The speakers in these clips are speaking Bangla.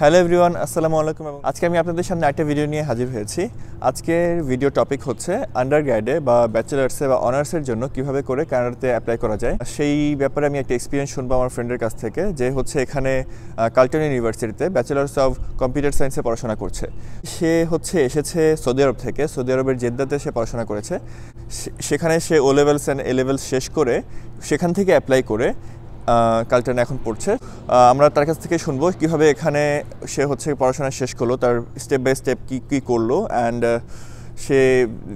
হ্যালো এভরিওয়ান, আসসালামু আলাইকুম এবং আজকে আমি আপনাদের সামনে একটা ভিডিও নিয়ে হাজির হয়েছি। আজকের ভিডিও টপিক হচ্ছে আন্ডার গ্র্যাডে বা ব্যাচেলার্সে বা অনার্সের জন্য কীভাবে করে কানাডাতে অ্যাপ্লাই করা যায়। সেই ব্যাপারে আমি একটা এক্সপিরিয়েন্স শুনব আমার ফ্রেন্ডের কাছ থেকে, যে হচ্ছে এখানে কালচার ইউনিভার্সিটিতে ব্যাচেলার্স অফ কম্পিউটার সায়েন্সে পড়াশোনা করছে। সে হচ্ছে এসেছে সৌদি আরব থেকে, সৌদি আরবের জেদ্দাতে সে পড়াশোনা করেছে। সেখানে সে O levels and A levels শেষ করে সেখান থেকে অ্যাপ্লাই করে কালচার এখন পড়ছে। আমরা তার কাছ থেকে শুনব কীভাবে এখানে সে হচ্ছে পড়াশোনা শেষ করল, তার স্টেপ বাই স্টেপ কী কী করল অ্যান্ড সে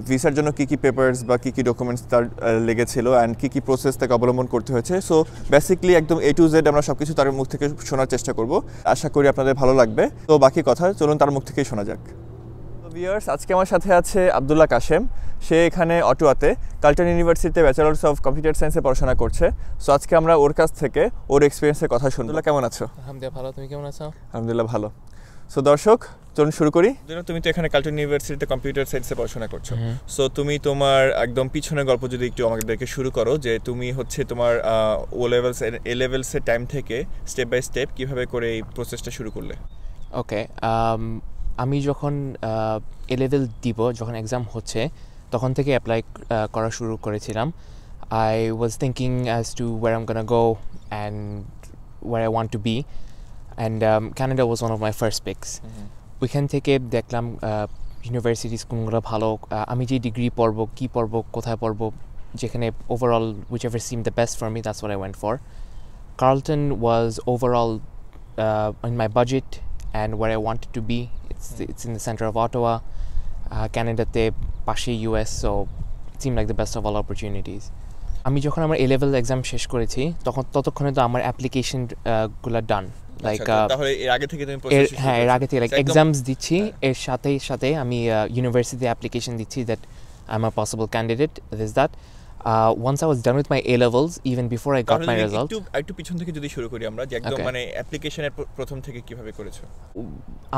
ভিসার জন্য কী কী পেপার্স বা কী কী ডকুমেন্টস তার লেগেছিল অ্যান্ড কী কী প্রসেস তাকে অবলম্বন করতে হয়েছে। সো বেসিকলি একদম এ টু জেড আমরা সব কিছু তার মুখ থেকে শোনার চেষ্টা করব। আশা করি আপনাদের ভালো লাগবে। তো বাকি কথা, চলুন তার মুখ থেকেই শোনা যাক। ভিউয়ার্স আজকে আমার সাথে আছে আবদুল্লাহ কাশেম। সে এখানে অটোয়াতে কালচার ইউনিভার্সিটিতে ব্যাচেলার্স অফ কম্পিউটার সায়েন্সে পড়াশোনা করছে। সো আজকে আমরা ওর কাছ থেকে ওর এক্সপিরিয়েন্সের কথা শুনব। কেমন আছো? আলহামদুলিল্লাহ ভালো। তুমি কেমন আছো? আলহামদুলিল্লাহ ভালো। সো দর্শক চলুন শুরু করি। তুমি তো এখানে কালচার ইউনিভার্সিটিতে কম্পিউটার সায়েন্সে পড়াশোনা করছ। সো তুমি তোমার একদম পিছনের গল্প যদি একটু আমাদেরকে শুরু করো যে তুমি হচ্ছে তোমার ও লেভেলস এ লেভেলসের টাইম থেকে স্টেপ বাই স্টেপ কীভাবে করে এই প্রসেসটা শুরু করলে? ওকে um, আমি যখন এ লেভেল দিব যখন এক্সাম হচ্ছে তখন থেকে অ্যাপ্লাই করা শুরু করেছিলাম। I was thinking as to where um gonna go and where I want to be and Canada was one of my first picks ওইখান থেকে দেখলাম ইউনিভার্সিটিস কোনগুলো ভালো আহ, আমি যে ডিগ্রি পড়ব কী পড়ব কোথায় পড়ব যেখানে overall whichever seem the best for me that's where I went for Carlton was overall uh, in my budget and where I wanted to be. It's it's in the center of Ottawa, uh, Canada তে পাশে US so seem like the best of all opportunities আমি যখন আমার এ লেভেল এক্সাম শেষ করেছি তখন ততক্ষণে তো আমার অ্যাপ্লিকেশনগুলা ডান লাইক এর আগে থেকে তুমি হ্যাঁ এর আগে থেকে লাইক একদম- এক্সামস দিচ্ছি হ্যাঁ। এর সাথে সাথে আমি ইউনিভার্সিটি অ্যাপ্লিকেশন দিচ্ছি that I am a possible candidate this that once I was done with my A levels even before I got my result একটু একটু পিছন থেকে যদি শুরু করি আমরা যে একদম মানে অ্যাপ্লিকেশনের প্রথম থেকে কীভাবে করেছ?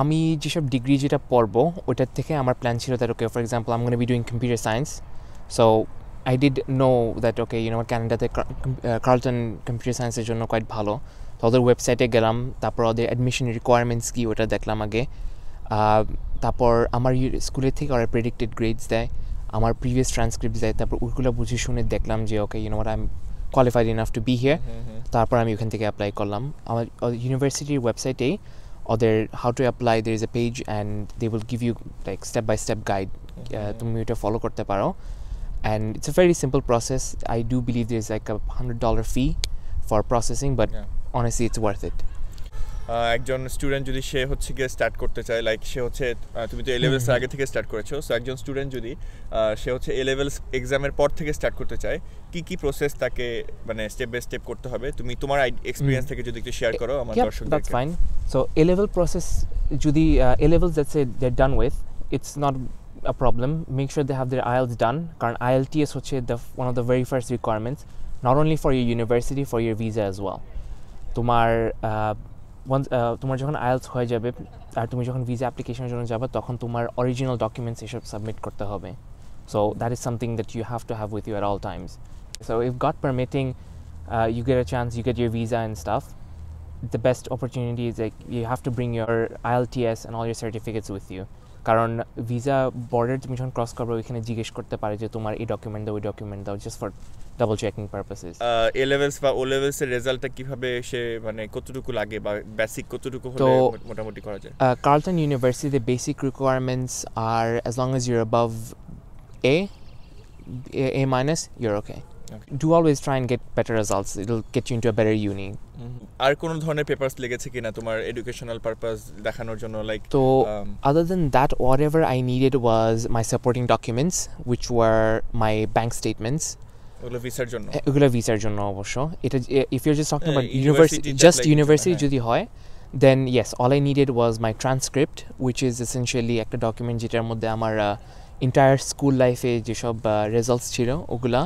আমি যেসব ডিগ্রি যেটা পড়ব ওটার থেকে আমার প্ল্যান ছিল that okay for example um gonna be doing computer science so I did know that okay you know ক্যানাডাতে Carleton computer সায়েন্সের জন্য কোয়াইট ভালো। তো ওদের ওয়েবসাইটে গেলাম তারপর ওদের অ্যাডমিশন রিকোয়ারমেন্টস কি ওটা দেখলাম আগে। তারপর আমার স্কুলের থেকে ওরা প্রেডিক্টেড গ্রেডস দেয়। আমার প্রিভিয়াস ট্রান্সক্রিপ্ট দেয় তারপর ওইগুলো বুঝে শুনে দেখলাম যে okay you know I am qualified enough to be here তারপর আমি ওখান থেকে অ্যাপ্লাই করলাম। আমার ইউনিভার্সিটির ওয়েবসাইটেই ওদের how to apply there is a page and they will give you like step by step guide তুমি ওটা ফলো করতে পারো। And it's a very simple process I do believe there is like hundred dollar fee for processing but. Honestly it's worth it একজন স্টুডেন্ট যদি সে হচ্ছে গিয়ে স্টার্ট করতে চায় লাইক সে হচ্ছে তুমি তো এ লেভেলস আগে থেকে স্টার্ট করেছ সো একজন স্টুডেন্ট যদি সে হচ্ছে এ লেভেলস এক্সামের পর থেকে স্টার্ট করতে চায় কি কি প্রসেস তাকে মানে স্টেপ বাই স্টেপ করতে হবে তুমি তোমার এক্সপিরিয়েন্স থেকে যদি একটু শেয়ার করো আমার fine. So A level process, যদি uh, levels let's say they're done with, it's not a problem. Make sure they have their IELTS done. কারণ IELTS হচ্ছে the one of the very first requirements, not only for your university, for your visa as well. তোমার uh, once uh, তোমার যখন IELTS হয়ে যাবে আর তুমি যখন ভিসা অ্যাপ্লিকেশনের জন্য যাবে তখন তোমার অরিজিনাল ডকুমেন্টস এসব সাবমিট করতে হবে so that is something that you have to have with you at all times so if got permitting you get a chance, you get your visa and stuff, the best opportunity is like you have to bring your IELTS and all your certificates with you. কারণ ভিসা বর্ডার তুমি যখন ক্রস করবে ওইখানে জিজ্ঞেস করতে পারে যে তোমার এই ডকুমেন্ট দাও ওই ডকুমেন্ট দাও just for double checking purposes A levels বা ও লেভেলস এর রেজাল্টটা কীভাবে সে মানে কতটুকু লাগে বা বেসিক কতটুকু হলে মোটামুটি করা যায়? Carleton University, the basic requirements are as long as you're A A A minus, you're okay. Do always try and get better results. It'll get you into a better uni. আর কোন ধরনের পেপারস লেগেছে কিনা তোমার এডুকেশনাল পারপাস দেখানোর জন্য like So, Um, other than that, whatever I needed was my supporting documents, which were my bank statements. ওগুলো ভিসার জন্য এগুলো ভিসার জন্য অবশ্য এটা if you're just talking about university university just university. যদি হয় then yes all I needed was my transcript which is essentially একটা ডকুমেন্ট যেটার মধ্যে আমার এন্টায়ার স্কুল লাইফে যেসব রেজাল্টস ছিল ওগুলা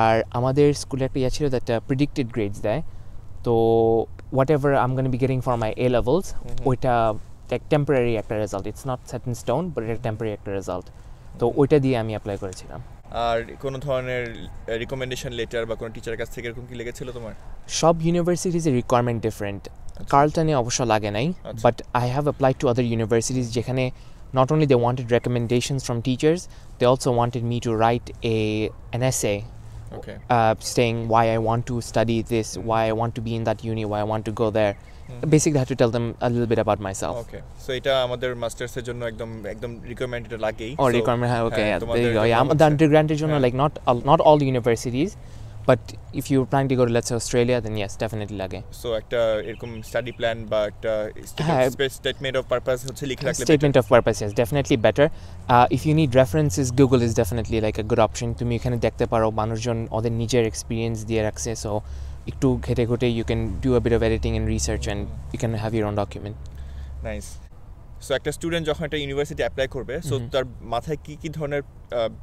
আর আমাদের স্কুলে একটা ইয়ে ছিল দ্যাট প্রিডিক্টেড গ্রেডস দেয়। তো whatever I'm gonna be getting for my A levels ওইটা এক টেম্পোরারি একটা result it's not set in stone but এটা টেম্পোরারি একটা রেজাল্ট তো ওইটা দিয়ে আমি অ্যাপ্লাই করেছিলাম। আর কোনো ধরনের রিকমেন্ডেশন লেটার বা কোনো টিচারের কাছ থেকে এরকম কি লেগেছিল তোমার? সব ইউনিভার্সিটিজের রিকোয়ারমেন্ট ডিফারেন্ট কার্লটনে অবশ্য লাগে নাই। But I have applied to other universities যেখানে not only they wanted recommendations from teachers they also wanted me to write a an essay okay uh, saying why I want to study this, why I want to be in that uni, why I want to go there. Basically, I had to tell them a little bit about myself. Okay so এটা আমাদের মাস্টার্স এর জন্য একদম একদম রিকোয়ারমেন্ট এটা লাগেই Or So, requirement, okay, হ্যাঁ, yeah, there তোমাদের you go. জন্য Yeah, I'm the হচ্ছে- undergraduate হ্যাঁ। but if you're planning to go to let's Australia, then yes, definitely লাগে. সো একটা এরকম স্টাডি প্ল্যান বা একটা হ্যাঁ। স্টেটমেন্ট অফ পারপাস হচ্ছে লিখে রাখলে Statement of purpose, yes, definitely better. Uh, if you need references, Google is definitely like a good option. তুমি এখানে দেখতে পারো মানুষজন ওদের নিজের এক্সপিরিয়েন্স দিয়ে রাখছে সো একটু ঘেটে ঘুটে you can do a bit of editing and research and you can have your own document. Nice so একটা স্টুডেন্ট যখন একটা ইউনিভার্সিটি অ্যাপ্লাই করবে সো তার মাথায় কি কি ধরনের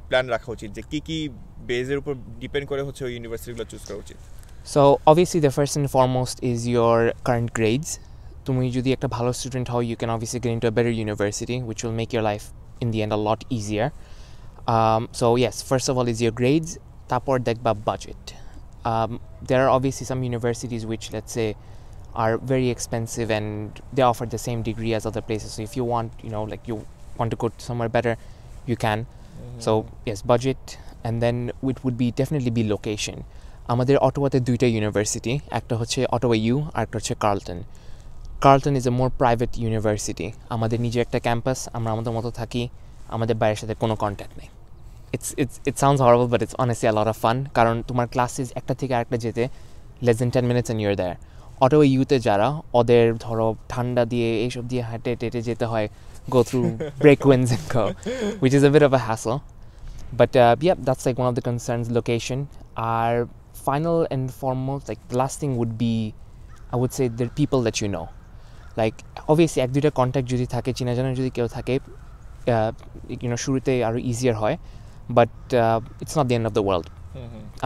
প্ল্যান রাখা উচিত যে কি কি বেজের উপর ডিপেন্ড করে হচ্ছে ওই ইউনিভার্সিটিগুলো চুজ করা উচিত So obviously the first and foremost is your current grades. তুমি যদি একটা ভালো স্টুডেন্ট হও you can obviously get into a better university which will make your life in the end a lot easier. Um, so yes, first of all is your grades. তারপর দেখবা budget. Um, there are obviously some universities which let's say are very expensive and they offer the same degree as other places. So if you want, you know, like you want to go to somewhere better, you can. So yes, budget, and then it would be definitely be location. আমাদের অটোয়াতে দুইটা ইউনিভার্সিটি একটা হচ্ছে অটোয়া ইউ আর একটা হচ্ছে Carleton Carleton is a more private university আমাদের নিজের একটা ক্যাম্পাস আমরা আমাদের মতো থাকি আমাদের বাইরের সাথে কোনো কন্ট্যাক্ট নেই it's it's it sounds horrible but it's honestly a lot of fun কারণ তোমার ক্লাসেস একটা থেকে আরেকটা যেতে less than ten minutes and you're there Ottawa ইউতে যারা ওদের ধরো ঠান্ডা দিয়ে এইসব দিয়ে হাঁটে টেটে যেতে হয় go through break wins and go, which is a bit of a hassle. But uh, yeah, that's like one of the concerns. Location. Our final and foremost, like the last thing would be, I would say the people that you know. Like obviously এক দুইটা কন্ট্যাক্ট যদি থাকে চেনা জানা যদি কেউ থাকে ইউনো শুরুতে আরও ইজিয়ার হয় but it's not the end of the world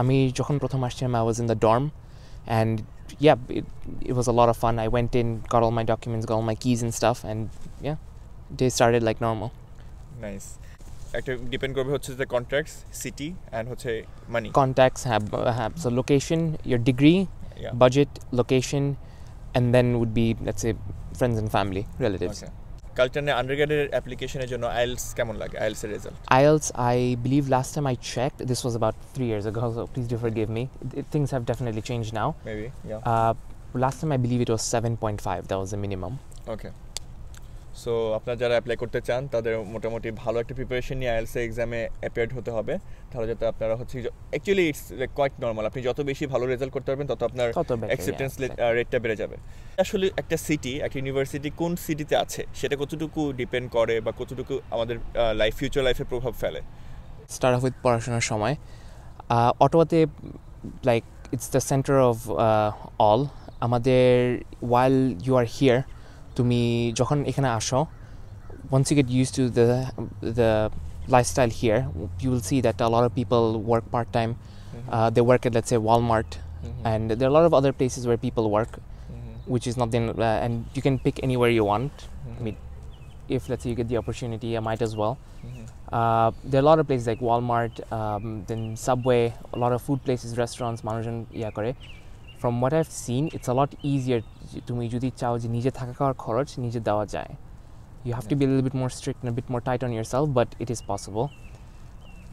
আমি যখন প্রথম আসছিলাম I was in the dorm and yeah it, it was a lot of fun i went in got all my documents got all my keys and stuff and yeah day started like normal nice একটা ডিপেন্ড করবে হচ্ছে যে কন্ট্রাক্টস সিটি অ্যান্ড হচ্ছে মানি contacts have, have so location your degree budget location and then would be let's say friends and family relatives কালচারে আন্ডারগ্রেডের অ্যাপ্লিকেশনের জন্য আইএলস কেমন লাগে আইএলস এর result IELTS, I believe last time I checked, this was about three years ago, so please do forgive me. Th- things have definitely changed now. Maybe yeah Uh, last time I believe it was 7.5, that was the minimum. Okay so আপনারা যারা অ্যাপ্লাই করতে চান তাদের মোটামুটি ভালো একটা প্রিপারেশন নিয়ে আইএলস এক্সামে অ্যাপিয়ার্ড হতে হবে। তাহলে যাতে আপনারা হচ্ছে অ্যাকচুয়ালি ইটস কোয়াইট নর্মাল আপনি যত বেশি ভালো রেজাল্ট করতে পারবেন তত আপনার অ্যাকসেপ্টেন্স রেটটা বেড়ে যাবে। আসলে একটা সিটি একটা ইউনিভার্সিটি কোন সিটিতে আছে সেটা কতটুকু ডিপেন্ড করে বা কতটুকু আমাদের লাইফ ফিউচার লাইফে প্রভাব ফেলে? Start off with পড়াশোনার সময়। অটোয়াতে like it's the centre of all আমাদের ওয়াইল ইউ আর হিয়ার তুমি যখন এখানে আসো once you get used to the the lifestyle here you will see that a lot of people work part-time uh, they work at let's say walmart and there are a lot of other places where people work which is not then uh, and you can pick anywhere you want I mean if let's say you get the opportunity I might as well uh, there are a lot of places like Walmart, um, then Subway, a lot of food places, restaurants, মানুষজন ইয়া করে from what I've seen it's a lot easier তুমি যদি চাও যে নিজে থাকা খাওয়ার খরচ নিজে দেওয়া যায় you have to be a little bit more strict and a bit more tight on yourself but it is possible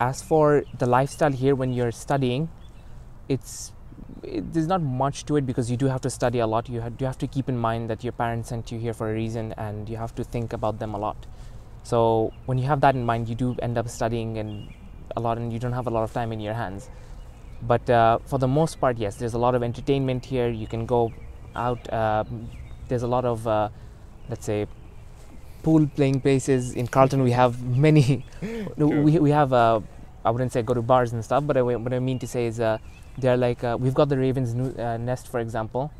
as for the lifestyle here when you're studying it's it, there's not much to it because you do have to study a lot you have, you have to keep in mind that your parents sent you here for a reason and you have to think about them a lot so when you have that in mind, you do end up studying and a lot, and you don't have a lot of time in your hands. But uh, for the most part, yes, there's a lot of entertainment here. You can go out. Um, there's a lot of, uh, let's say, pool playing places. In Carlton, we have many. we we have. Uh, I wouldn't say go to bars and stuff, but I, what I mean to say is, uh, they're like uh, we've got the Ravens uh, Nest, for example,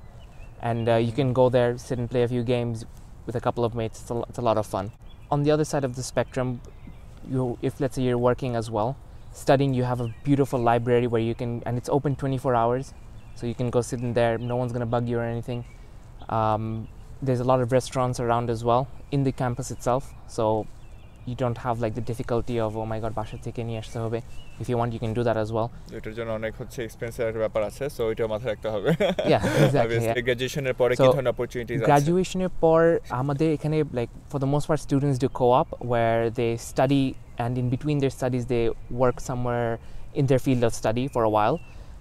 and uh, you can go there, sit and play a few games with a couple of mates. It's a, it's a lot of fun on the other side of the spectrum, you if let's say you're working as well, studying, you have a beautiful library where you can and it's open 24 hours, so you can go sit in there. No one's gonna bug you or anything. Um, there's a lot of restaurants around as well in the campus itself, so you don't have like the difficulty of oh my god বাসা থেকে নিয়ে আসতে হবে if you want you can do that as well এটার জন্য অনেক হচ্ছে এক্সপেন্সিভ একটা ব্যাপার আছে সো এটা মাথায় রাখতে হবে Yeah, exactly, yeah. গ্র্যাজুয়েশনের পরে কি So, ধরনের অপরচুনিটিজ আছে গ্রাজুয়েশনের পর আমাদের এখানে like for the most part students do co-op where they and in between their studies they work somewhere in their field of study for a while.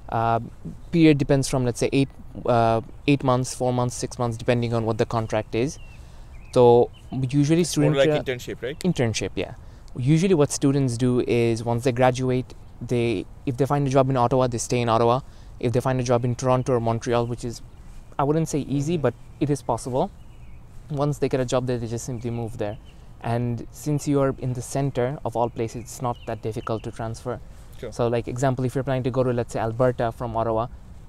Uh, period depends from let's say eight uh, eight months four months six months depending on what the contract is. So usually students like internship right? internship yeah. Usually what students do is once they graduate they if they find a job in ottawa they stay in ottawa. If they find a job in toronto or montreal which is i wouldn't say easy but it is possible once they get a job there they just simply move there and since you're in the center of all places it's not that difficult to transfer Sure. so like example if you're planning to go to let's say alberta from ottawa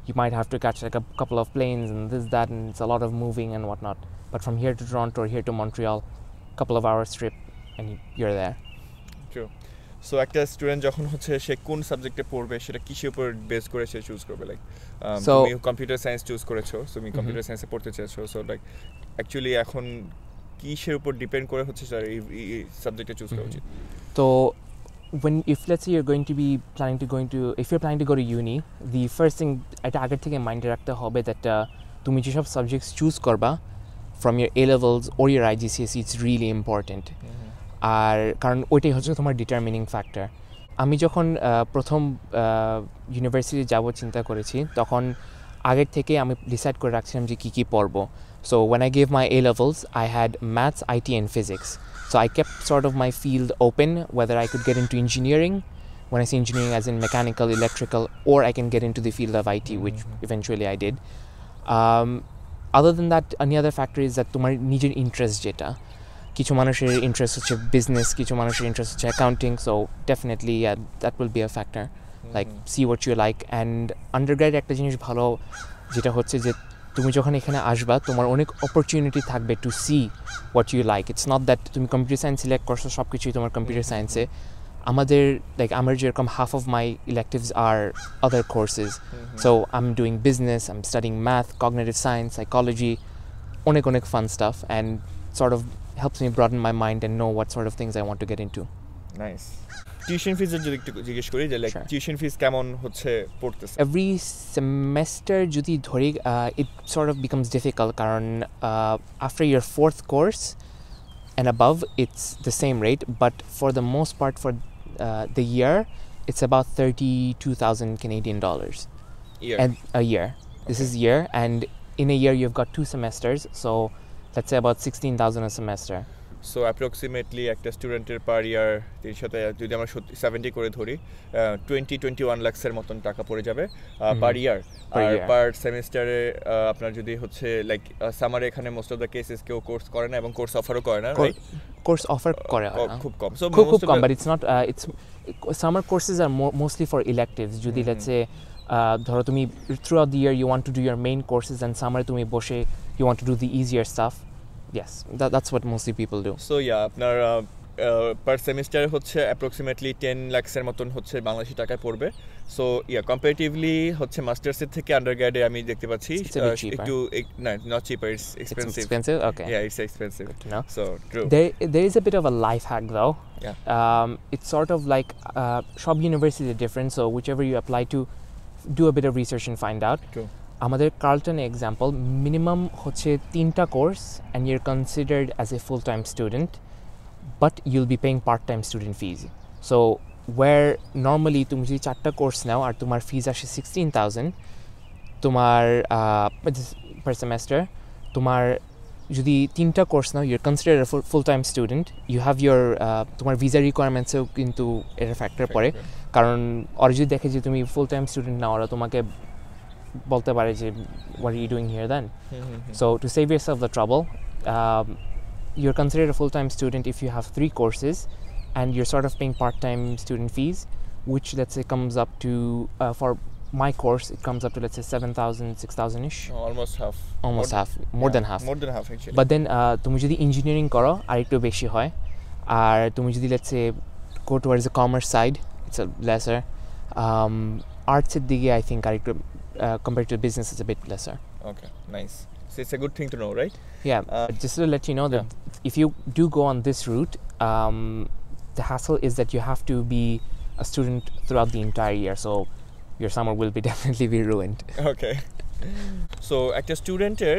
you might have to catch like a couple of planes and this that and it's a lot of moving and whatnot but from here to toronto or here to montreal couple of hours trip and you- you're there so একটা স্টুডেন্ট যখন হচ্ছে সে কোন সাবজেক্টে পড়বে সেটা কিসের উপর বেস করে সে চুজ করবে লাইক So- তুমি কম্পিউটার সায়েন্স চুজ করেছো তুমি Mhm. কম্পিউটার সায়েন্সে পড়তে চাইছো সো লাইক অ্যাকচুয়ালি এখন কিসের উপর ডিপেন্ড করে হচ্ছে স্যার এই সাবজেক্টে চুজ করা. উচিত? So when if let's say you're going to be planning to going to if you're planning to go to uni, the first thing এটা আগের থেকে মাইন্ডে রাখতে হবে that uh, তুমি যেসব সাবজেক্টস চুজ করবা from your A levels or your IGCSE it's really important. আর কারণ ওইটাই হচ্ছে তোমার ডিটারমিনিং ফ্যাক্টর আমি যখন প্রথম ইউনিভার্সিটি যাব চিন্তা করেছি তখন আগের থেকে আমি ডিসাইড করে রাখছিলাম যে কী কী পড়ব। So when I gave my A levels I had maths IT and physics So I kept sort of my field open, whether I could get into engineering, when I say engineering as in mechanical, electrical, or I can get into the field of IT, which Mhm. eventually I did. Um, other than that, another factor is that তোমার নিজের ইন্টারেস্ট যেটা কিছু মানুষের ইন্টারেস্ট হচ্ছে বিজনেস কিছু মানুষের ইন্টারেস্ট হচ্ছে accounting so definitely that will be a factor like see what you like and undergrad একটা জিনিস ভালো যেটা হচ্ছে যে তুমি যখন এখানে আসবা তোমার অনেক অপরচুনিটি থাকবে to see what you like it's not that তুমি কম্পিউটার সায়েন্স সিলেক্ট করছ সব কিছুই তোমার কম্পিউটার সায়েন্সে আমাদের লাইক আমার যেরকম half of my electives R other courses So I'm doing business, I'm studying math, cognitive science, psychology, onek onek fun stuff, and sort of helps me broaden my mind and know what sort of things I want to get into. Nice tuition ফিজের যদি একটু জিজ্ঞেস করি যে লাইক. টিউশন ফিজ কেমন হচ্ছে পড়তেছে Every semester, যদি ধরি, uh, it sort of becomes difficult কারণ uh, after your fourth course and above, it's the same rate, but for the most part for uh, the year, it's about 32,000 Canadian dollars. Year and a year. This is year, and in a year you've got two semesters, so let's say about sixteen thousand a semester. So approximately একটা স্টুডেন্টের পার ইয়ার তিন সাথে যদি আমরা সত্যি সেভেন্টি করে ধরি টোয়েন্টি টোয়েন্টি ওয়ান ল্যাক্সের মতন টাকা পড়ে যাবে পার ইয়ার আর পার সেমিস্টারে আপনার যদি হচ্ছে লাইক সামারে এখানে মোস্ট অফ দ্য কেসেস কেউ কোর্স করে না এবং কোর্স অফারও করে না কোর্স অফার করে খুব কম. সো খুব খুব কম but it's not it's summer courses are mostly for electives যদি লেটস ধরো তুমি throughout the year you want to do your main courses and সামারে তুমি বসে you want to do the easier stuff Yes, that, that's what mostly people do. So yeah আপনার পার সেমিস্টার হচ্ছে অ্যাপ্রক্সিমেটলি টেন লাক্সের মতন হচ্ছে বাংলাদেশি টাকায় পড়বে সো ইয়া কম্পারেটিভলি হচ্ছে মাস্টার্সের থেকে আন্ডারগ্রেডে আমি দেখতে পাচ্ছি It's a bit ah, cheaper. একটু এক- না not cheaper it's It's expensive expensive. Okay. Yeah, it's expensive. Good to know. So true. There, there is a bit of a life hack though. Yeah. Um, it's sort of like uh, shop universities are different, so whichever you apply to, do আমাদের কার্লটন এক্সাম্পল মিনিমাম হচ্ছে তিনটা course and you're considered as a full time student but you'll be paying part time student fees so where normally তুমি যদি চারটা কোর্স নাও আর তোমার ফিজ আসে সিক্সটিন থাউজেন্ড তোমার পার সেমেস্টার তোমার যদি তিনটা course now you're consider full time student you have your তোমার ভিসা রিকোয়ারমেন্টসেও কিন্তু এর ফ্যাক্টর পড়ে। কারণ ওরা যদি দেখে যে তুমি ফুল টাইম স্টুডেন্ট না ওরা তোমাকে বলতে পারে যে what are you doing here then so to save yourself the trouble um, you're considered a full-time student if you have three courses and you're sort of paying part-time student fees which let's say comes up to uh, for my course it comes up to let's say 7000 6000 ish almost half. almost More- half more yeah, than half More than half actually. But then তুমি যদি ইঞ্জিনিয়ারিং করো আরেকটু বেশি হয় আর তুমি যদি let's say go towards the commerce side it's lesser আর্টসের দিকে আই থিঙ্ক আরেকটু compare to business it's a bit lesser okay, nice. So it's a good thing to know, right? Yeah, Uh, just to let you know that yeah. if you do go on this route, um, the hassle is that you have to be a student throughout the entire year. So your summer will be definitely be ruined. Okay so একটা স্টুডেন্টের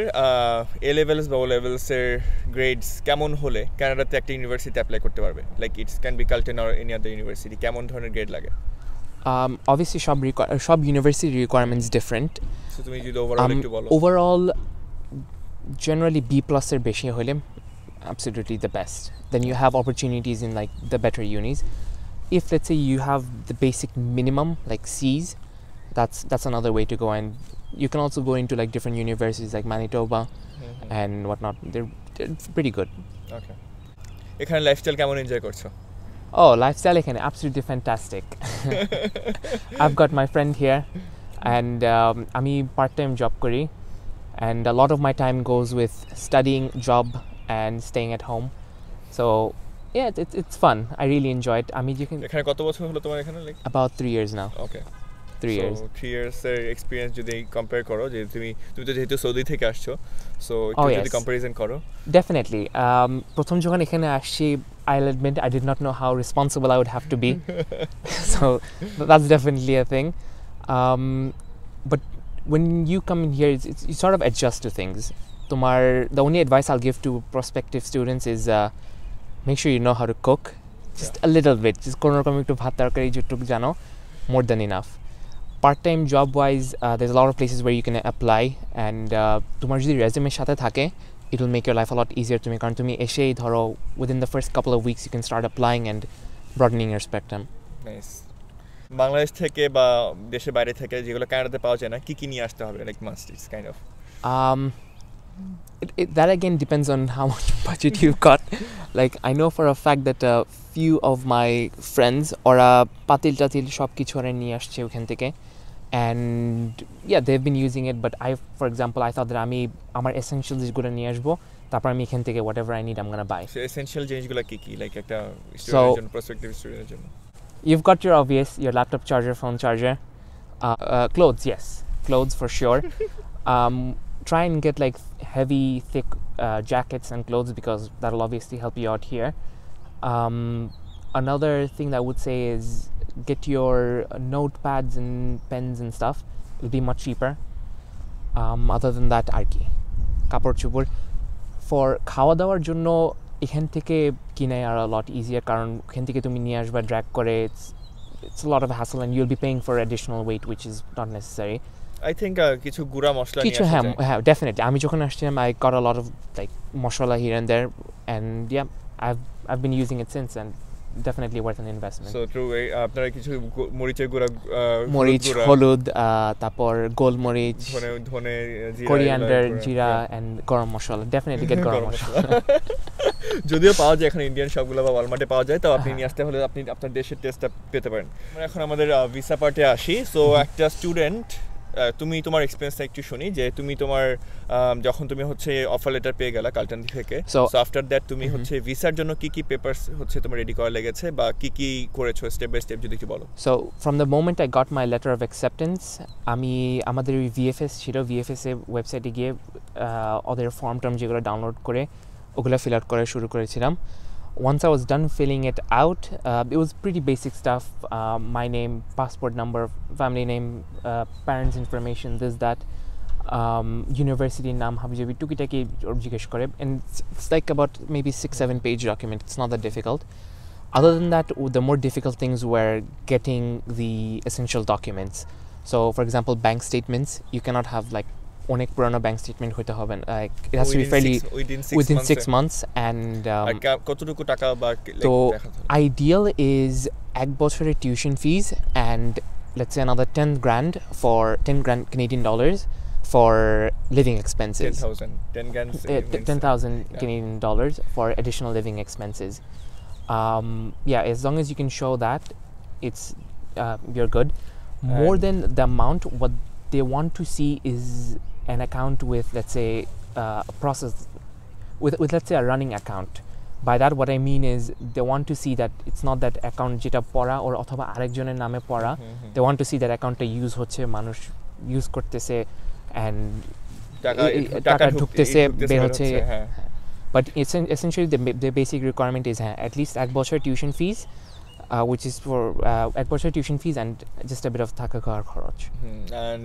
এ লেভেলস বা ও লেভেলসের গ্রেডস কেমন হলে কানাডাতে একটা ইউনিভার্সিটি অ্যাপ্লাই করতে পারবে like it's can be Carleton or any other university কেমন ধরনের গ্রেড লাগে Um, obviously, সব সব university requirements different. তুমি যদি ওভারঅল Um, একটু বলো overall, generally B plus এর বেশি হলে absolutely the best. Then you have opportunities in like the better unis. If let's say you have the basic minimum like C's, that's that's another way to go. And you can also go into like different universities like Manitoba and whatnot. They're, they're pretty good. ওকে এখানে লাইফস্টাইল কেমন এনজয় করছ Oh, lifestyle again, absolutely fantastic. I've got my friend here, and um, আমি part-time job করি, and a lot of my time goes with studying, job, and staying at home. So yeah, it, it's it's fun. I really enjoy it. I mean, you can এখানে কত বছর হলো তোমার এখানে about three years now. years. Three years এর এক্সপিরিয়েন্স যদি কম্পেয়ার করো যে তুমি তুমি তো যেহেতু সৌদি থেকে আসছো সো Oh, যদি কম্পারিজন করো Definitely. Um, প্রথম যখন এখানে আসছি, I'll admit I did not know how responsible I would have to be. so th- that's definitely a thing. Um, but when you come in here, it's, it's, you sort of adjust to things. Tomar, the only advice I'll give to prospective students is uh, make sure you know how to cook, just a little bit. Just কোনো রকম একটু ভাত তরকারি যেটুকু জানো, more than enough. Part-time job-wise, uh, there's a lot of places where you can apply, and uh, তোমার যদি resume সাথে থাকে, It will make your life a lot easier to me. কারণ তুমি এসেই ধরো within the first couple of weeks you can start applying and broadening your spectrum. Nice Bangladesh থেকে বা দেশের বাইরে থেকে যেগুলো কানাডাতে পাওয়া যায় না কি কি নিয়ে আসতে হবে like must it's kind of Um, it, it, that again depends on how much budget you've got. Like I know for a fact that a few of my friends a patil tatil সব কিছু ওরা নিয়ে আসছে ওখান থেকে and yeah they've been using it but I for example I thought that আমি আমার essentials গুলো নিয়ে আসবো তারপর আমি এখান থেকে whatever I need I'm gonna buy. So essential জিনিসগুলো কি কি লাইক একটা So- স্টুডেন্টের জন্য প্রসপেক্টিভ স্টুডেন্টের জন্য You've got your obvious, your laptop charger, phone charger, uh, uh, clothes. Yes, clothes for sure. um, try and get like heavy, thick uh, jackets and clothes because that'll obviously help you out here. Um, another thing that I would say is get your notepads and pens and stuff. It'll be much cheaper. Um, other than that, আর কি কাপড় চোপড় ফর খাওয়া দাওয়ার জন্য এখান থেকে কিনে আর লট ইজিয়ার কারণ এখান থেকে তুমি নিয়ে আসবা ড্র্যাক করে it's it's lot of hassle and you'll be paying for additional weight which is not necessary I think কিছু গুড়া মশলা কিছু হ্যাঁ হ্যাঁ ডেফিনেটলি আমি যখন আসছিলাম I got a lot of like masala here and there and yeah I I've been using it since and definitely worth an investment so true আপনারা কিছু মরিচের গুঁড়া মরিচ হলুদ তারপর গোলমরিচ ধনে ধনে জিরা কোরিয়ান্ডার জিরা অ্যান্ড গরম মশলা। ডেফিনেটলি গেট গরম গরম মশলা। যদিও পাওয়া যায় এখন ইন্ডিয়ান সবগুলো বা ওয়ালমার্টে পাওয়া যায় তো আপনি হ্যাঁ। নিয়ে আসতে হলে আপনি আপনার দেশের টেস্টটা পেতে পারেন। এখন আমাদের ভিসা পার্টে আসি। সো একটা স্টুডেন্ট তুমি তোমার এক্সপিরিয়েন্সটা একটু শুনি যে তুমি তোমার যখন তুমি হচ্ছে অফার লেটার পেয়ে গেলা কালটান থেকে সো আফটার দ্যাট তুমি Mhm. হচ্ছে ভিসার জন্য কি কি পেপারস হচ্ছে তোমার রেডি করা লেগেছে বা কি কি করেছ স্টেপ বাই স্টেপ যদি একটু বলো so from the moment I got my letter of acceptance আমি আমাদের ওই ভিএফএস ছিল ভিএফএস এর ওয়েবসাইটে গিয়ে ওদের ফর্ম টর্ম যেগুলো ডাউনলোড করে ওগুলো ফিল আউট করা শুরু করেছিলাম once I was done filling it out, uh, it was pretty basic stuff. Uh, my name, passport number, family name, uh, parents' information, this, that. Um, university নাম হাবিজাবি টুকিটাকি ওর জিজ্ঞেস করে and it's, it's like about maybe six seven page document it's not that difficult other than that w- the more difficult things were getting the essential documents so for example bank statements you cannot have like অনেক পুরানো ব্যাংক স্টেটমেন্ট হতে হবে না। like it has to be Within fairly six- within six within months six A. months and um, আর কা- কতটুকু টাকা বা like তো দেখাতে হবে? ideal is এক বছরের tuition fees and let's say another 10 grand for 10 grand Canadian dollars for living expenses. 10,000 10 grand Uh, t- 10,000 Canadian dollars for additional living expenses. Um, yeah, as long as you can show that, it's uh, you're good. More And- than the amount, what they want to see is an account with, let's say, uh, a process with, with let's say a running account. By that, what I mean is they want to see that it's not that account যেটা পড়া or অথবা আরেকজনের নামে পড়া they want to see that accountটা use হচ্ছে মানুষ use করতেছে and টাকা এই- এই টাকা টাকা ঢুক- ঢুকতেছে, এই ঢুকতেছে, বের বের হচ্ছে, হচ্ছে, হ্যাঁ But it's essentially the, ba- the basic requirement is হ্যাঁ, at least এক বছর tuition fees, uh, Which is for uh, এক বছর tuition fees and just a bit of থাকা খাওয়ার খরচ অ্যান্ড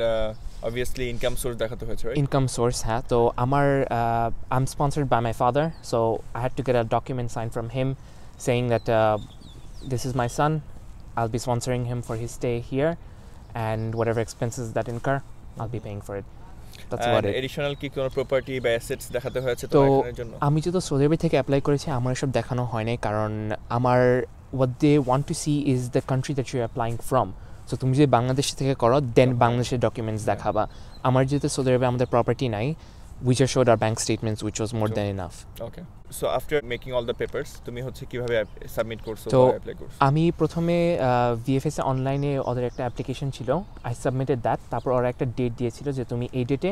অবভিয়াসলি ইনকাম সোর্স দেখাতে হয়েছে রাইট income source হ্যাঁ তো আমার uh, I'm sponsored by my father so I had to get a document signed from him saying that uh, this is my son I'll be sponsoring him for his stay here and whatever expenses that incur I'll be paying for it that's about it additional কি কোনো প্রপার্টি বা অ্যাসেটস দেখাতে হয়েছে তো আমি যেহেতু সৌদি আরবে থেকে অ্যাপ্লাই করেছি আমার এসব দেখানো হয় নাই কারণ আমার what they want to see is the country that you're applying from so তুমি যদি বাংলাদেশ থেকে করো দেন. বাংলাদেশের ডকুমেন্টস. দেখাবা আমার যেহেতু সৌদি আরবে আমাদের প্রপার্টি নাই we just showed our bank statements which was more Sure. than enough okay so after making all the papers তুমি হচ্ছে কীভাবে সাবমিট করছ তো বা অ্যাপ্লাই করছ আমি প্রথমে ভিএফএস অনলাইনে ওদের একটা অ্যাপ্লিকেশন ছিল আই সাবমিটেড দ্যাট তারপর ওরা একটা ডেট দিয়েছিল যে তুমি এই ডেটে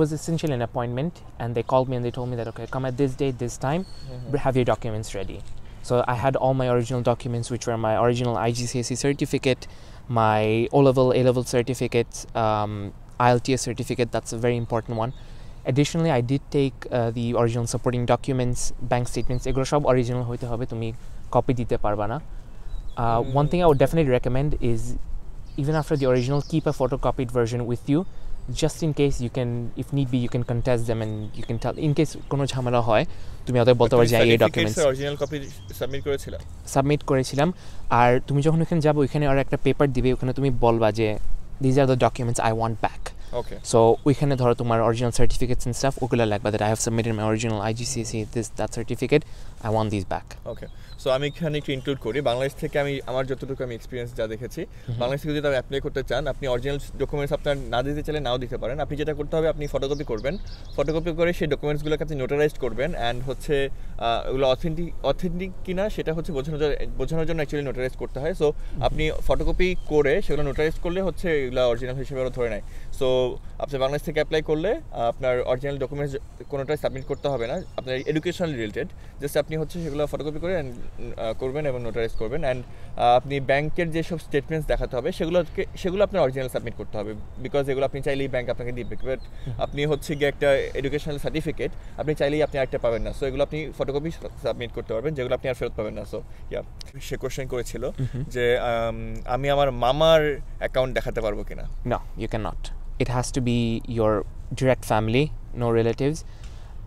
was essentially an appointment and they called me and they told me that okay come at this date this time have your documents ready. So I had all my original documents, which were my original IGCSE E certificate, my O level, A level certificates, um, IELTS certificate. That's a very important one. Additionally, I did take uh, the original supporting documents, bank statements. এগুলো সব original হইতে হবে তুমি copy দিতে পারবা না. Uh, One thing I would definitely recommend is even after the original, keep a photocopied version with you just in case you can if need be you can contest them and you can tell in case কোনো ঝামেলা হয় তুমি ওদের বলতে পারো যে এই ডকুমেন্টস অরিজিনাল কপি সাবমিট করেছিলাম। সাবমিট করেছিলাম। আর তুমি যখন ওখানে যাব ওখানে আর একটা পেপার দিবে ওখানে তুমি বলবা যে these are the documents I want back okay so ওইখানে ধরো তোমার অরিজিনাল সার্টিফিকেটস এন্ড স্টাফ ওগুলো লাগবে। That I have submitted my original IGCSE this that certificate I want this back okay so আমি এখানে একটু ইনক্লুড করি। বাংলাদেশ থেকে আমি আমার যতটুকু আমি এক্সপিরিয়েন্স যা দেখেছি বাংলাদেশ থেকে যদি আপনি অ্যাপ্লাই করতে চান আপনি অরিজিনাল ডকুমেন্টস আপনার না দিতে চাইলে নাও দিতে পারেন। আপনি যেটা করতে হবে আপনি ফটোকপি করবেন। ফটোকপি করে সেই ডকুমেন্টসগুলোকে আপনি নোটারাইজ করবেন অ্যান্ড হচ্ছে ওগুলো অথেন্টিক অথেন্টিক কিনা সেটা হচ্ছে বোঝানোর জন্য বোঝানোর জন্য অ্যাকচুয়ালি নোটারাইজ করতে হয়। সো আপনি ফটোকপি করে সেগুলো নোটারাইজ করলে হচ্ছে এগুলো অরিজিনাল হিসেবে ধরে নেয়। সো আপনি বাংলাদেশ থেকে অ্যাপ্লাই করলে আপনার অরিজিনাল ডকুমেন্টস কোনোটাই সাবমিট করতে হবে না। আপনার এডুকেশনাল রিলেটেড জাস্ট আপনি হচ্ছে সেগুলো ফটোকপি করে করবেন এবং নোটারাইজ করবেন। অ্যান্ড আপনি ব্যাংকের যেসব স্টেটমেন্টস দেখাতে হবে সেগুলোকে সেগুলো আপনার অরিজিনাল সাবমিট করতে হবে। বিকজ এগুলো আপনি চাইলেই ব্যাংক আপনাকে দিবে। বাট আপনি হচ্ছে গিয়ে একটা এডুকেশনাল সার্টিফিকেট আপনি চাইলেই আপনি একটা পাবেন না। সো এগুলো আপনি ফটোকপি সাবমিট করতে পারবেন যেগুলো আপনি আর ফেরত পাবেন না। সো ইয়া সে কোশ্চেন করেছিল যে আমি আমার মামার অ্যাকাউন্ট দেখাতে পারব কিনা? না you you cannot. It has to be your direct family, no relatives.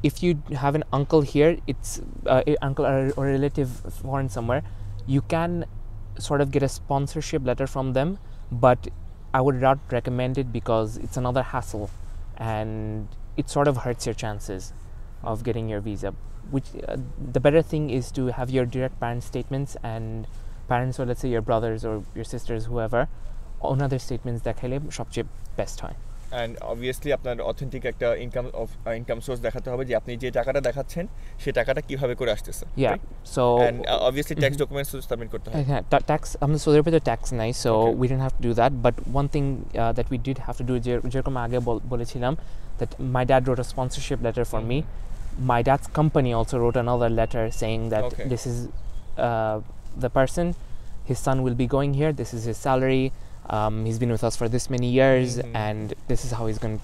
If you have an uncle here, it's uh, uncle or, or relative foreign somewhere, you can sort of get a sponsorship letter from them, but I would not recommend it because it's another hassle and it sort of hurts your chances of getting your visa. Which uh, the better thing is to have your direct parent statements and parents, or let's say your brothers or your sisters, whoever, ওনাদের স্টেটমেন্টস দেখাইলে সবচেয়ে বেস্ট হয়। অ্যান্ড অবভিয়াসলি আপনার অথেন্টিক একটা ইনকাম অফ ইনকাম সোর্স দেখাতে হবে যে আপনি যে টাকাটা দেখাচ্ছেন সেই টাকাটা কীভাবে করে আসতেছে yeah so and obviously tax documents submit করতে হবে হ্যাঁ ট্যাক্স আমাদের সৌদি আরবে তো ট্যাক্স নাই so. We don't have to do that but one thing that we did have to do যেরকম আগে বল- বলেছিলাম that my dad wrote a sponsorship letter for me my dad's company also wrote another letter saying that Okay. this is uh, the person, his son will be going here, this is his salary, um, he's been with us for this many years, Mhm. and this is how he's going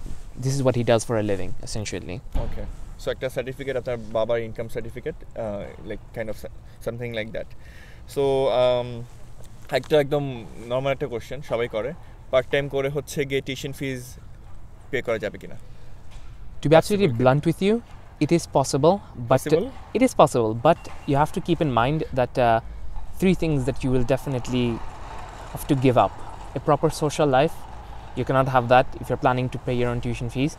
this is what he does for a living, essentially. Okay so একটা সার্টিফিকেট আপনার বাবার income certificate like kind of something like that so um, একটা একদম নর্মাল একটা কোশ্চেন সবাই করে পার্ট টাইম করে হচ্ছে গিয়ে টিউশন ফিজ পে করা যাবে কিনা To be absolutely Absolutely. blunt with you, it is possible, but Possible? it is possible, but you have to keep in mind that uh, three things that you will definitely have to give up: a proper social life, you cannot have that if you're planning to pay your own tuition fees.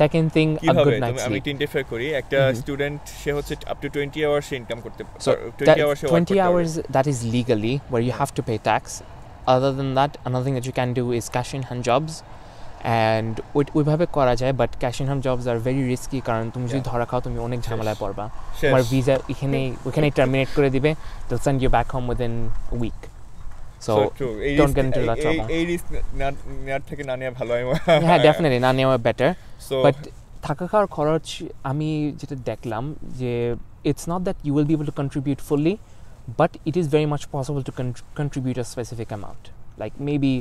Second thing, a কীভাবে good night's তুমি- আমি sleep. একটু ইন্টারফেয়ার করি একটা Mhm. স্টুডেন্ট সে হচ্ছে up to twenty hours income করতে So twenty that hours 20 hours that is legally where you have to pay tax. Other than that, another thing that you can do is cash in hand jobs. And ওই- ওইভাবে করা যায় but cash in hand jobs R very risky কারণ তুমি যদি. ধরা খাও তুমি অনেক ঝামেলায়। পড়বা তোমার ভিসা এখানে ওখানে টার্মিনেট করে দিবে they'll send you back home within a week don't get into that trouble এই রিস্ক না থেকে না নেওয়া ভালো হ্যাঁ ডেফিনেটলি না নেওয়া বেটার বাট থাকা খাওয়ার খরচ আমি যেটা দেখলাম যে it's not that you will be able to contribute fully but it is very much possible to contribute a specific amount like maybe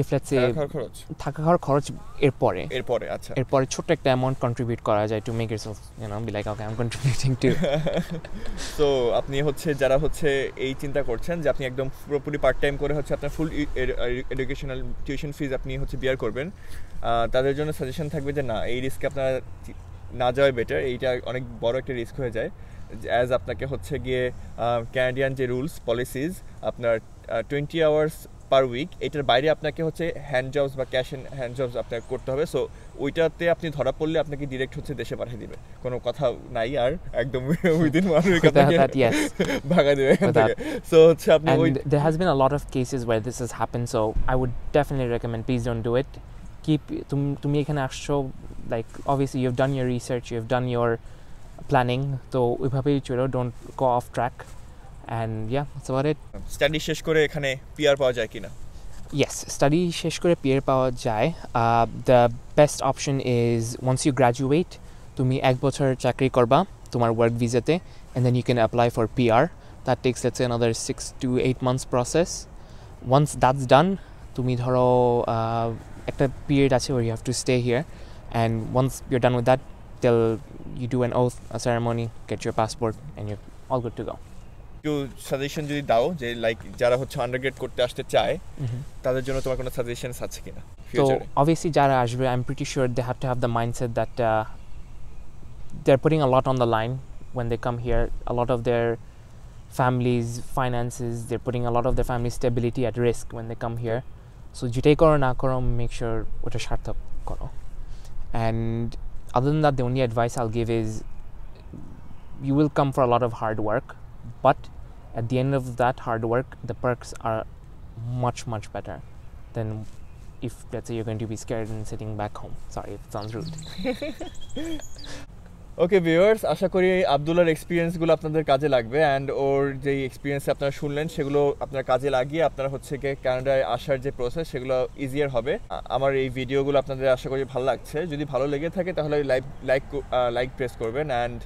if let's say খরচ। থাকা খাওয়ার খরচ এরপরে। এরপরে আচ্ছা। এরপরে ছোট্ট একটা অ্যামাউন্ট কন্ট্রিবিউট করা যায় to make yourself you know be like okay I am contributing to তো আপনি হচ্ছে যারা হচ্ছে এই চিন্তা করছেন যে আপনি একদম পুরোপুরি পার্ট টাইম করে হচ্ছে আপনার ফুল এডুকেশনাল টিউশন ফিজ আপনি হচ্ছে বিয়ার করবেন তাদের জন্য সাজেশন থাকবে যে না এই রিস্কে আপনার না যাওয়াই বেটার এইটা অনেক বড় একটা রিস্ক হয়ে যায়। অ্যাজ আপনাকে হচ্ছে গিয়ে ক্যানাডিয়ান যে রুলস পলিসিজ আপনার টোয়েন্টি আওয়ার্স পার উইক এটার বাইরে আপনাকে হচ্ছে হ্যান্ড জবস বা ক্যাশ হ্যান্ড জবস আপনাকে করতে হবে। সো ওইটাতে আপনি ধরা পড়লে আপনাকে ডিরেক্ট হচ্ছে দেশে পাঠিয়ে দিবে। কোনো কথা নাই আর একদম উইদিন ওয়ান উইক ভাগা দিবে সো হচ্ছে আপনি ওই there has been a lot of cases where this has happen so I would definitely recommend please don't do it keep তুমি তুমি এখানে আসছো like obviously you have done your research you have done your planning তো ওইভাবেই চলো don't go off track and yeah that's about it. Study শেষ করে এখানে পিআর পাওয়া যায় কিনা? Yes, study শেষ করে পিয়ার পাওয়া যায়। The best option is once you graduate তুমি এক বছর চাকরি করবা তোমার ওয়ার্ক ভিসাতে and then you can apply for PR that takes let's another six to eight months process once that's done তুমি ধরো uh, একটা পিরিয়ড আছে ওর you have to stay here and once you're done with that then you do an oath ceremony get your passport and you all good to go একটু সাজেশন যদি দাও যে লাইক যারা হচ্ছে আন্ডারগ্রেড করতে আসতে চায় তাদের জন্য তোমার কোনো সাজেশনস আছে কিনা So ফিউচারে obviously, Jara Ashby, I'm pretty sure they have to have the mindset that uh, they're putting a lot on the line when they come here. A lot of their families' finances, they're putting a lot of their family stability at risk when they come here. So jite koro na koro, make sure ওটা সার্থক করো. And other than that, the only advice I'll give is you will come for a lot of hard work, but at the end of that hard work, the perks are much much better than if let's say you're going to be scared and sitting back home. Sorry it sounds rude. Okay viewers আশা করি আবদুল্লার এক্সপিরিয়েন্সগুলো আপনাদের কাজে লাগবে অ্যান্ড ওর যে এক্সপিরিয়েন্স আপনারা শুনলেন সেগুলো আপনার কাজে লাগিয়ে আপনারা হচ্ছে গিয়ে কানাডায় আসার যে প্রসেস সেগুলো ইজিয়ার হবে আমার এই ভিডিওগুলো আপনাদের আশা করি ভালো লাগছে যদি ভালো লেগে থাকে তাহলে লাইক লাইক লাইক প্রেস করবেন অ্যান্ড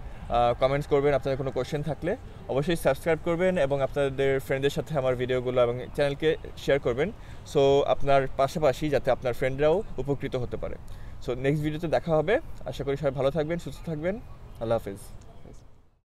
কমেন্টস করবেন আপনাদের কোনো কোয়েশ্চেন থাকলে অবশ্যই সাবস্ক্রাইব করবেন এবং আপনাদের ফ্রেন্ডদের সাথে আমার ভিডিওগুলো এবং চ্যানেলকে শেয়ার করবেন। সো আপনার পাশাপাশি যাতে আপনার ফ্রেন্ডরাও উপকৃত হতে পারে। সো নেক্সট ভিডিওতে দেখা হবে। আশা করি সবাই ভালো থাকবেন, সুস্থ থাকবেন। আল্লাহ হাফিজ।